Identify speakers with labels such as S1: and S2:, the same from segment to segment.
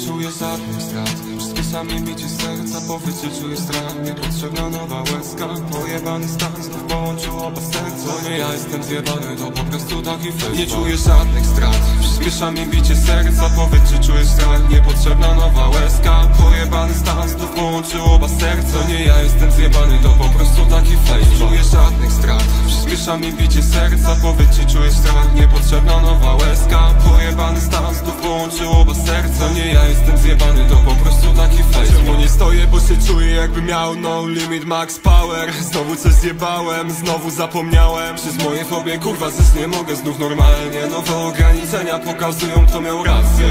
S1: czuję żadnych strat. Przyspieszami bicie serca Powiedz, że czuję strach. Niepotrzebna nowa łezka Pojebany stan. Znów połączył oba serca. To nie ja jestem zjebany, to po prostu taki fake Nie czuję żadnych strat. Przyspieszami bicie serca Powiedz, że czujesz strach. Niepotrzebna nowa łezka Pojebany stan. Znów połączył oba serca. To nie ja jestem zjebany, to po prostu taki fake Nie czuję żadnych strat. Przyspieszami bicie serca Powiedz, czy czujesz strach. Niepotrzebna nowa łezka Pojebany stan zjebany, to po prostu taki fake. Czemu nie stoję, bo się czuję jakby miał no limit max power. Znowu coś zjebałem, znowu zapomniałem. Przez moje fobie kurwa zes nie mogę znów normalnie. Nowe ograniczenia pokazują kto miał rację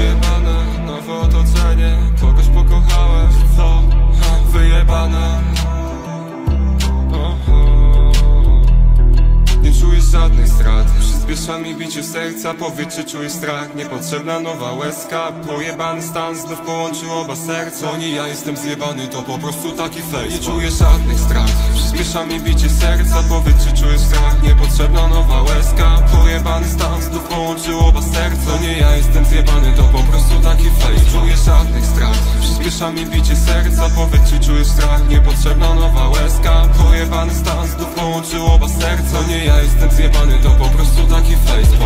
S1: Przyspiesza mi bicie serca Powiedz czy czujesz strach. Niepotrzebna nowa łezka Pojebany stan. Znów połączył oba serca. To nie ja jestem zjebany To po prostu taki fake. Nie czuję żadnych strat Przyspiesza mi bicie serca Powiedz czy czujesz strach. Niepotrzebna nowa łezka Pojebany stan. Znów połączył oba serca. To nie ja jestem zjebany To po prostu taki fake. Nie czuję żadnych strat Przyspiesza mi bicie serca Powiedz czy czujesz strach. Niepotrzebna nowa łezka Pojebany stan. Znów połączył oba serca To nie ja jestem zjebany To po prostu taki face